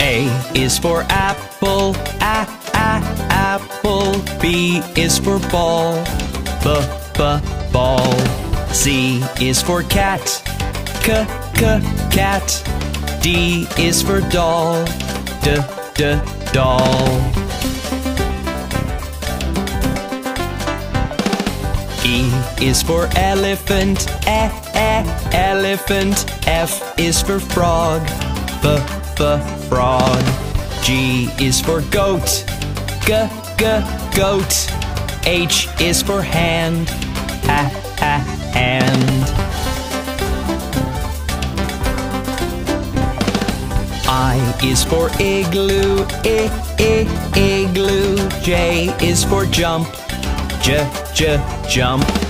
A is for apple, a a apple. B is for ball, b b ball. C is for cat, c c cat. D is for doll, d d doll. Is for elephant, e e elephant. F is for frog, f f frog. G is for goat, g g goat. H is for hand, ha ha hand. I is for igloo, I I igloo. J is for jump, j j jump.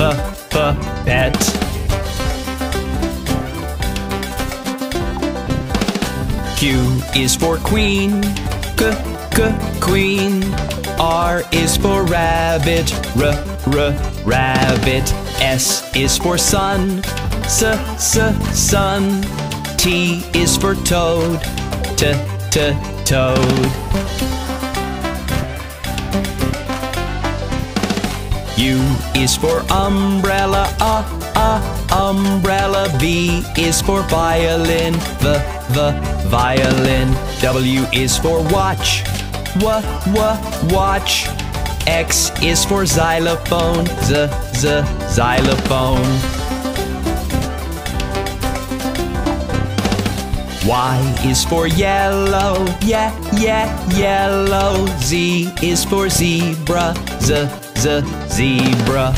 p p pet. Q is for queen, k k queen. R is for rabbit, r r rabbit. S is for sun, s s sun. T is for toad, t t toad. U is for umbrella, uh, uh, umbrella. V is for violin, v, v, violin. W is for watch, w, w, watch. X is for xylophone, z, z, xylophone. Y is for yellow, yeah, yeah, yellow. Z is for zebra, z, z, zebra.